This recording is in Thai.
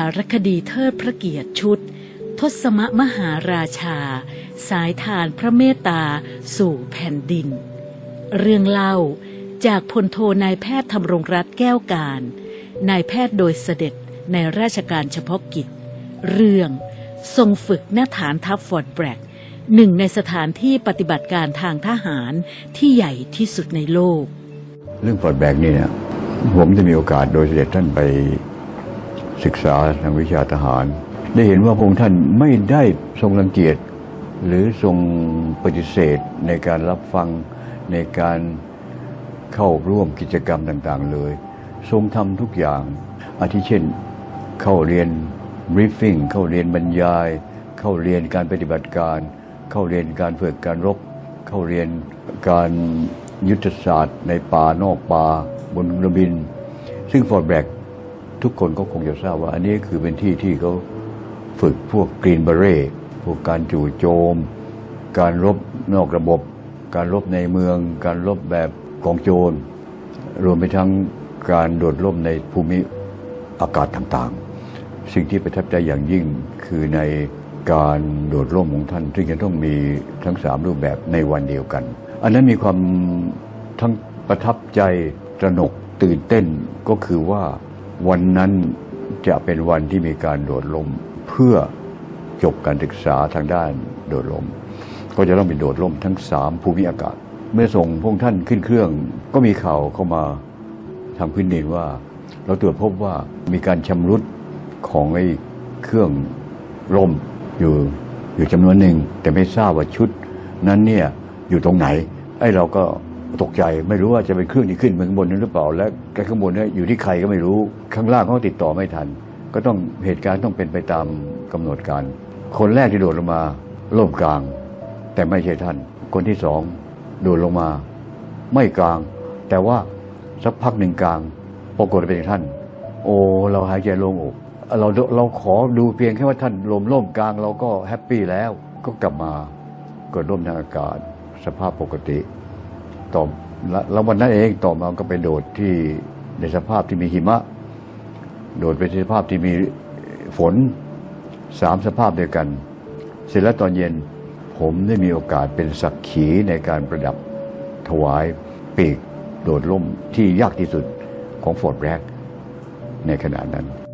ารคดีเทิดพระเกียรติชุด ทศมมหาราชา สายทานพระเมตตาสู่แผ่นดิน เรื่องเล่าจากพลโทนายแพทย์ธำรงรัตแก้วการ นายแพทย์โดยเสด็จในราชการเฉพาะกิจ เรื่องทรงฝึกหน้าฐานทัพฟอร์ดแบรกหนึ่งในสถานที่ปฏิบัติการทางทหารที่ใหญ่ที่สุดในโลก เรื่องฟอร์ดแบกนี่เนี่ยผมได้มีโอกาสโดยเสด็จท่านไป ศึกษาทางวิชาทหาร ได้เห็นว่าพระองค์ท่านไม่ได้ทรงรังเกียจหรือทรงปฏิเสธในการรับฟังในการเข้าร่วมกิจกรรมต่างๆ เลย ทรงทำทุกอย่าง อาทิเช่น เข้าเรียน briefing เข้าเรียนบรรยาย เข้าเรียนการปฏิบัติการ เข้าเรียนการฝึกการรบ เข้าเรียนการยุทธศาสตร์ในป่านอกป่าบนเระบิน ซึ่งฟอร์ดแบก ทุกคนก็คงจะทราบว่า อันนี้คือเป็นที่ที่เขาฝึกพวกกรีนเบเร่พวกการจู่โจม การรบนอกระบบ การรบในเมือง การรบแบบกองโจร รวมไปทั้งการโดดร่มในภูมิอากาศต่างๆ สิ่งที่ประทับใจอย่างยิ่งคือในการโดดร่มของท่าน ซึ่งจะต้องมีทั้งสามรูปแบบในวันเดียวกัน อันนั้นมีความทั้งประทับใจตระหนกตื่นเต้นก็คือว่า วันนั้นจะเป็นวันที่มีการโดดร่มเพื่อจบการศึกษาทางด้านโดดร่มก็จะต้องเป็นโดดร่มทั้งสามภูมิอากาศ เมื่อส่งพวกท่านขึ้นเครื่อง ก็มีข่าวเข้ามาทางพื้นดินว่า เราตรวจพบว่ามีการชำรุดของไอ้เครื่องร่มอยู่อยู่จำนวนหนึ่งแต่ไม่ทราบว่าชุดนั้นเนี่ยอยู่ตรงไหนไอ้เราก็ ตกใจไม่รู้ว่าจะเป็นเครื่องที่ขึ้นไปข้างบนนั้นหรือเปล่า และข้างบนนี่อยู่ที่ใครก็ไม่รู้ข้างล่างเขาติดต่อไม่ทัน ก็ต้องเหตุการณ์ต้องเป็นไปตามกำหนดการ คนแรกที่โดดลงมาล่มกลาง แต่ไม่ใช่ท่าน คนที่สองโดดลงมา ไม่กลาง แต่ว่าสักพักหนึ่งกลางปรากฏเป็นท่าน โอ้เราหายใจโล่งอกเราเราขอดูเพียงแค่ว่าท่านลมล่มกลางเราก็แฮปปี้แล้วก็กลับมาก็ร่มทางอากาศสภาพปกติ ต่อแล้วแล้ววันนั้นเองต่อมาก็ไปโดดที่ในสภาพที่มีหิมะ โดดไปในสภาพที่มีฝนสามสภาพเดียวกัน เสร็จแล้วตอนเย็นผมได้มีโอกาสเป็นสักขีในการประดับถวายปีกโดดล่มที่ยากที่สุดของฟอร์ดแร็กในขณะนั้น